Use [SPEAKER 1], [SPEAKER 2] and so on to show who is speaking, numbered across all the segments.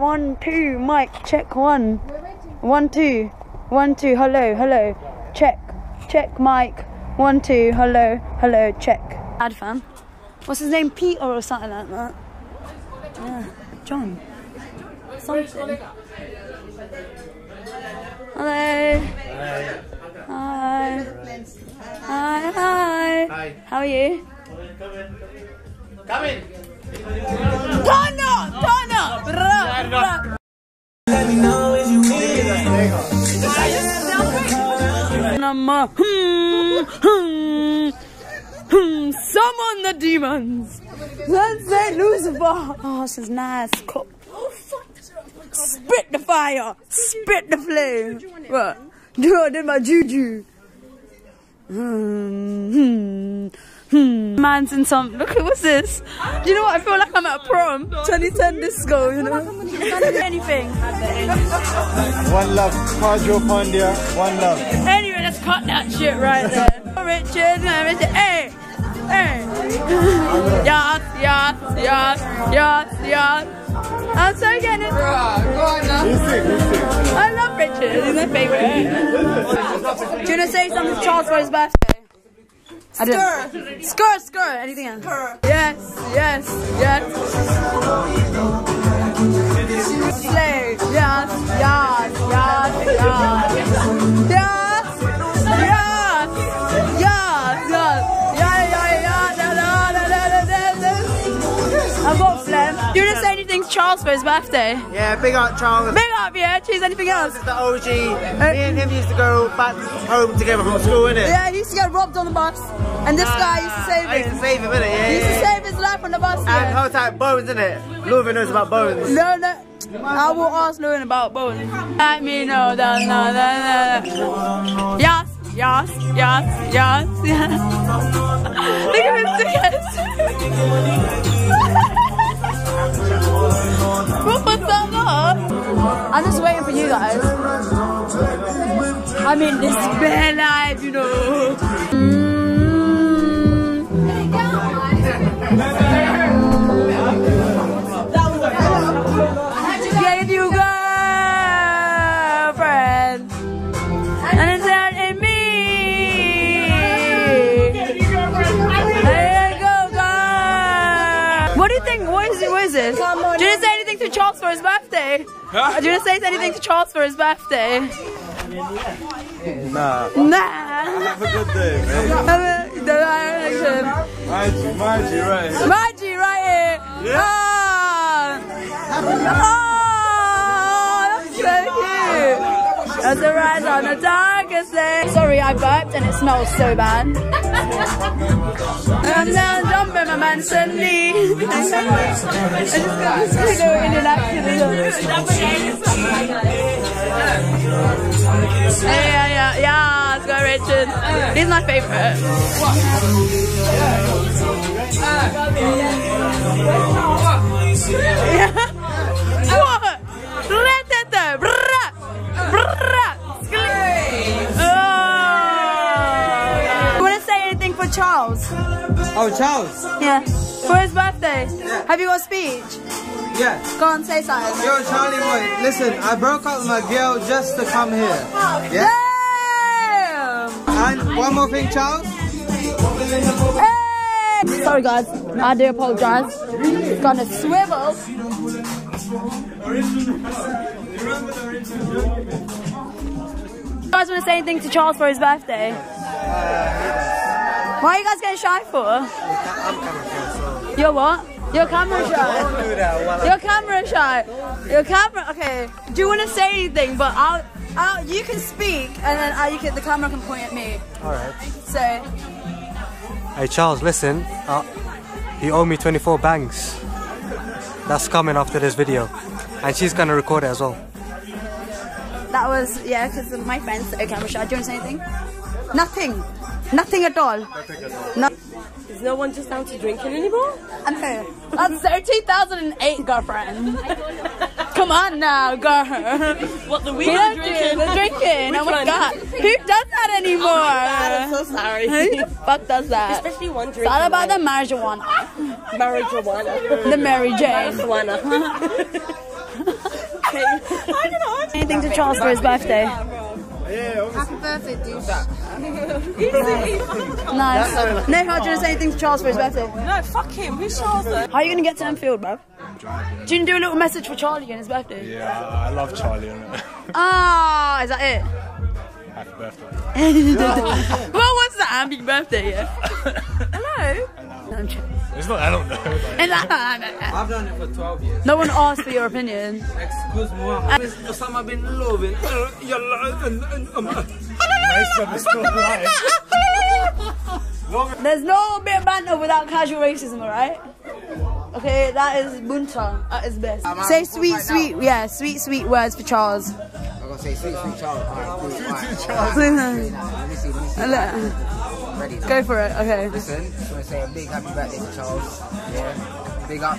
[SPEAKER 1] One, two, mic, check one. One, two, one, two, hello, hello, check, check, mic. One, two, hello, hello, check. Ad fan. What's his name? Peter or something like that. Yeah, John. Something. Hello. Hi. Hi. Hi.
[SPEAKER 2] Hi.
[SPEAKER 1] How are you?
[SPEAKER 2] Come in.
[SPEAKER 1] Turn summon the demons. Let's say Lucifer. Oh, this is nice. Cool. Spit the fire. Spit the flame. What? Do I did my juju. Hmm, hmm, hmm. Man's in some. Look at what's this? Do you know what? I feel like I'm at a prom. 2010 disco, you know? Anything.
[SPEAKER 3] One love, Pedro Pandya, one love.
[SPEAKER 1] Anyway, let's cut that shit right there. Richard, Richard, hey, hey. Yes, yes, yes, yes, yes. I'm so getting it. I love Richard. He's my favorite. Do you want to say something to Charles for his birthday? I didn't. Skr, skr. Anything else? Yes, yes, yes. Slay. Yes, yes, yes, yes. Yes, yes, yes, Charles for his birthday?
[SPEAKER 2] Yeah, big up Charles.
[SPEAKER 1] Big up, yeah. Choose anything else.
[SPEAKER 2] The OG. Uh, me and him used to go back home together from school, innit?
[SPEAKER 1] Yeah, he used to get robbed on the bus, and this guy used to save
[SPEAKER 2] I used to
[SPEAKER 1] him.
[SPEAKER 2] save him, innit? Yeah,
[SPEAKER 1] He used to
[SPEAKER 2] yeah.
[SPEAKER 1] save his life on the bus.
[SPEAKER 2] And
[SPEAKER 1] Yeah.
[SPEAKER 2] whole time, bones, innit? Louis knows about bones.
[SPEAKER 1] No, no. I will ask Lewin about Bones. Let me know that. No, no, no. Yes, yes, yes, yes, yes. Look at his tickets. what was that? Up? I'm just waiting for you guys. I mean, this bare life, you know. Mm. You and it's in me. There you go. What do you think? What is it? What is this? Do you want to say anything to Charles for his birthday? Uh, Do you want to say anything to Charles for his birthday?
[SPEAKER 3] Nah.
[SPEAKER 1] Nah.
[SPEAKER 3] Have a good day, mate. Margie, Margie, right.
[SPEAKER 1] Margie right here. Ah. Oh, that's so cute. As a rise on the day. Sorry, I burped and it smells so bad. I'm now jumping my man suddenly. I just got to go in and accent. Yeah, yeah, yeah, yeah, let's go Richard. He's my favourite. What? For Charles?
[SPEAKER 4] Oh, Charles.
[SPEAKER 1] Yeah. For his birthday. Yeah. Have you got a speech?
[SPEAKER 4] Yeah.
[SPEAKER 1] Go on, say something.
[SPEAKER 4] Yo, Charlie boy, listen, I broke up with my girl just to come here. Yeah?
[SPEAKER 1] Damn.
[SPEAKER 4] And one more thing, Charles.
[SPEAKER 1] Hey! Sorry guys, I do apologise. Gonna swivel. You guys want to say anything to Charles for his birthday? Uh, Why are you guys getting shy for? You're what? You're camera shy. You're camera shy. You're camera. Okay. Do you want to say anything? But I'll. I'll you can speak, and then I, you can, the camera can point at me.
[SPEAKER 5] Alright.
[SPEAKER 1] So.
[SPEAKER 5] Hey Charles, listen. Uh, you owe me 24 bangs. That's coming after this video. And she's gonna record it as well.
[SPEAKER 1] That was, yeah, because my friends are camera shy. Do you want to say anything? Nothing. Nothing at all. No.
[SPEAKER 6] Is no one just down to drinking anymore?
[SPEAKER 1] I'm here. That's 2008, girlfriend. Come on now, girl.
[SPEAKER 6] What the
[SPEAKER 1] We
[SPEAKER 6] weed
[SPEAKER 1] don't
[SPEAKER 6] or
[SPEAKER 1] do
[SPEAKER 6] drinking?
[SPEAKER 1] the drinking. Oh my
[SPEAKER 6] one?
[SPEAKER 1] god. Who does that anymore?
[SPEAKER 6] Oh I'm so sorry.
[SPEAKER 1] Who the fuck does that?
[SPEAKER 6] Especially one drink.
[SPEAKER 1] It's
[SPEAKER 6] drink.
[SPEAKER 1] all about the marijuana.
[SPEAKER 6] marijuana.
[SPEAKER 1] The Mary Jane.
[SPEAKER 6] Marijuana. Okay. I don't know.
[SPEAKER 1] Anything to Charles for his birthday?
[SPEAKER 7] Happy birthday, douche.
[SPEAKER 1] Nice. Nick, how do you say anything to Charles for his birthday?
[SPEAKER 6] No, fuck him. Who's Charles then?
[SPEAKER 1] How are you gonna get to Enfield, bro? Do you do a little message for Charlie on his birthday?
[SPEAKER 3] Yeah, I love Charlie. innit?
[SPEAKER 1] Ah, is that it?
[SPEAKER 3] Happy birthday.
[SPEAKER 1] well, what's that? Happy birthday, yeah. Hello. No, I'm.
[SPEAKER 3] It's not, I don't know.
[SPEAKER 4] I've done it for 12 years.
[SPEAKER 1] No one asked for your opinion.
[SPEAKER 4] Excuse me. Uh, Osama bin Laden.
[SPEAKER 3] Um, uh, Most of still alive.
[SPEAKER 1] There's no bit banter without casual racism, alright? Okay, that is bunta at its best. Say sweet, sweet, yeah, sweet, sweet words for Charles.
[SPEAKER 8] I'm gonna say sweet, sweet Charles. Alright, cool. Alright. Let me see, let me see. Ready now.
[SPEAKER 1] Go for it, okay.
[SPEAKER 8] Listen, just wanna say a big happy birthday to Charles. Yeah. Big up.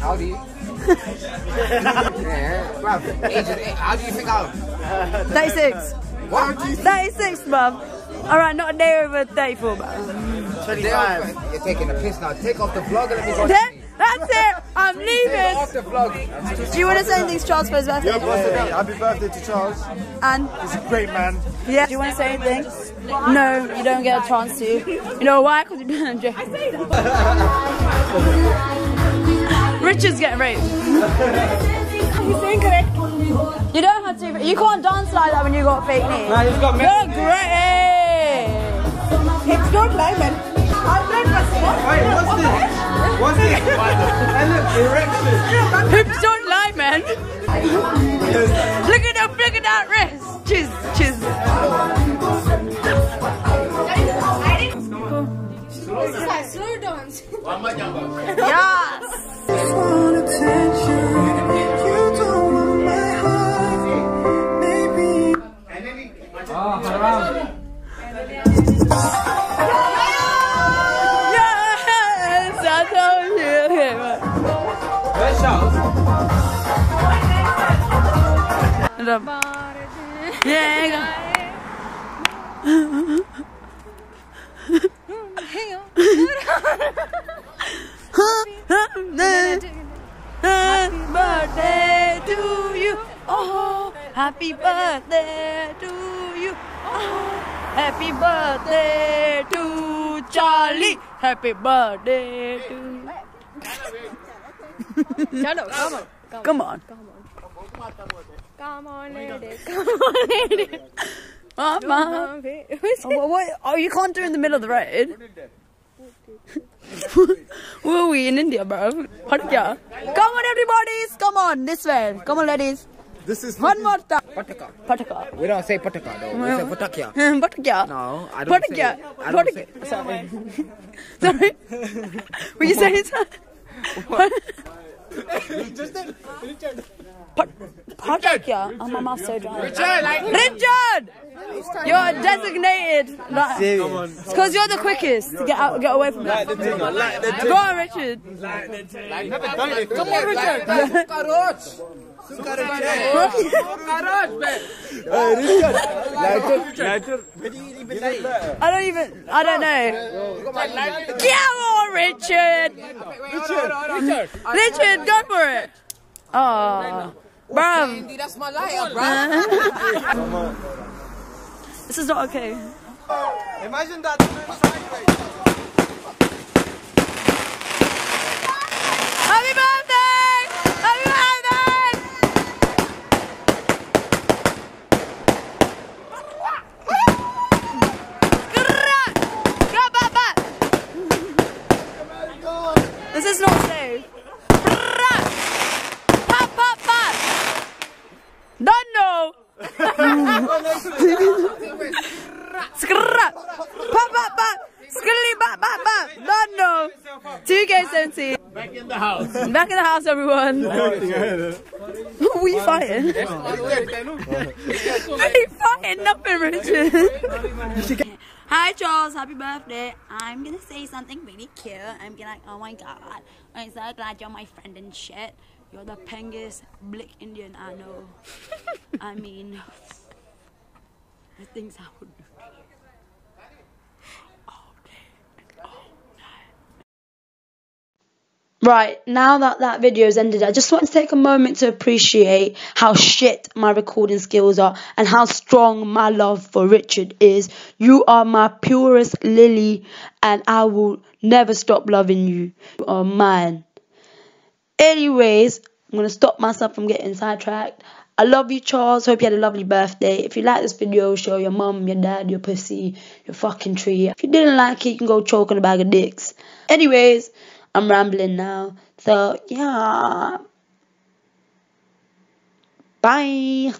[SPEAKER 8] How old are you? yeah, bruv. Age how do you think I'm?
[SPEAKER 1] 36.
[SPEAKER 8] What?
[SPEAKER 1] 36, bruv. Alright, not a day over 34, bruv.
[SPEAKER 8] 25. You're taking a piss now. Take off the vlog and let me go.
[SPEAKER 1] That, that's it, I'm leaving.
[SPEAKER 8] off the vlog.
[SPEAKER 1] Do you want to say anything to Charles for his birthday?
[SPEAKER 3] Happy birthday to Charles.
[SPEAKER 1] And,
[SPEAKER 3] He's a great man.
[SPEAKER 1] yeah, do you want to say anything? No, you don't get a chance to. You know why? Because you've been on Richard's getting raped. He's incorrect. You don't have to. You can't dance like that when you got fake knee.
[SPEAKER 4] Nah, he's got
[SPEAKER 1] You're great.
[SPEAKER 6] It's not lemon. I'm not
[SPEAKER 4] Wait, what's this? What's this? and look, erection.
[SPEAKER 1] Hips don't lie, man. look at that, look at that wrist. Cheers, cheers.
[SPEAKER 7] Slow dance.
[SPEAKER 1] Yes. And, um, Yeah. Happy birthday to you. Oh, happy birthday to you. Oh, happy birthday to Charlie. Happy birthday to.
[SPEAKER 7] Chalo, come on.
[SPEAKER 1] Come on.
[SPEAKER 7] Come on, lady. Come on, lady.
[SPEAKER 1] Mama. Oh, what? Oh, you can't do it in the middle of the road. Where are we in India, bro? Hatya. Come on, everybody. Come on, this way. Come on, ladies.
[SPEAKER 3] This is
[SPEAKER 1] One more time.
[SPEAKER 8] Pataka.
[SPEAKER 1] Pataka.
[SPEAKER 8] We don't say pataka though. We say patakya.
[SPEAKER 1] Pataka.
[SPEAKER 8] No, I don't say.
[SPEAKER 1] Pataka.
[SPEAKER 8] I don't say.
[SPEAKER 1] Pataka. Sorry. Sorry. Were you saying something? Pat- Pataka. Oh, my mouth's so dry. Richard! Like Richard! You're designated. Like, it's because you're the quickest to get out, get away from that. it. Go on, Richard.
[SPEAKER 8] Come on, Richard. Cockroach.
[SPEAKER 1] I don't even. I don't know. Come on, Richard. Richard. Richard, go for it. Oh, bruv.
[SPEAKER 8] That's my lighter, bro.
[SPEAKER 1] This is not okay.
[SPEAKER 4] Imagine that.
[SPEAKER 1] Happy birthday! Happy birthday! Grrrra! Grababa! This is not safe. Grrrra! Pop, pop, pop! Don't know! Skrrra! Pop, pop, pop! Skilly, bop, bop, bop! Don't know! 2K17.
[SPEAKER 2] Back in the house.
[SPEAKER 1] Back in the house, everyone. Who are we fighting? we fighting nothing, Richard. Hi, Charles. Happy birthday. I'm gonna say something really cute. I'm gonna like, oh my god. I'm so glad you're my friend and shit. You're the pengest blick Indian I know. I mean, the things I would do. to you. All day and all night. Right, now that that video has ended, I just want to take a moment to appreciate how shit my recording skills are and how strong my love for Richard is. You are my purest lily, and I will never stop loving you. You are mine. Anyways, I'm going to stop myself from getting sidetracked. I love you, Charles. Hope you had a lovely birthday. If you like this video, show your mum, your dad, your pussy, your fucking tree. If you didn't like it, you can go choke on a bag of dicks. Anyways, I'm rambling now. So, yeah. Bye.